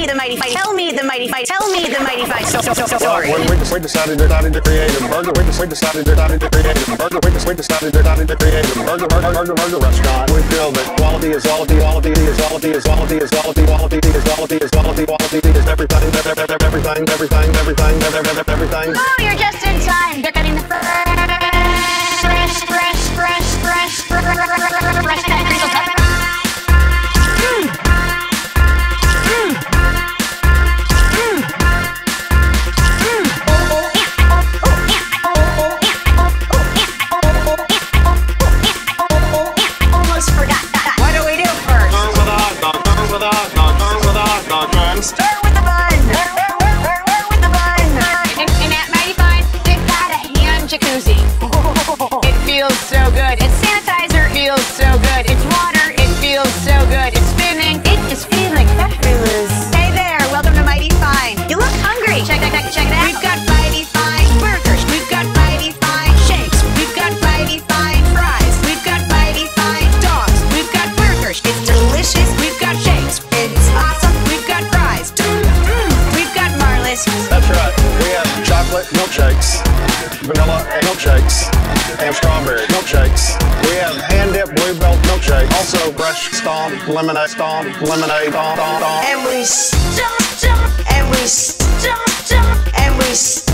me the mighty fight. Tell me the mighty fight. Tell me the mighty fight. So, so, so, so, Well, story. when we, we decided decided to create a burger, we decided decided decided to create a burger, we decided decided decided to create a burger burger burger burger restaurant. We feel that quality is quality, quality is quality is quality is quality, quality is quality is quality, quality is everything, everything, everything, everything, everything, everything, everything. Oh, you're just in time. They're cutting dog, chocolate milkshakes, vanilla milkshakes, and strawberry milkshakes. We have hand dipped Blue Bell milkshake, also fresh stomped lemonade, stomped lemonade, stomp, stomp, stomp. And we stomp, stomp, and we stomp, stomp, and we stomp, stomp, stomp, stomp,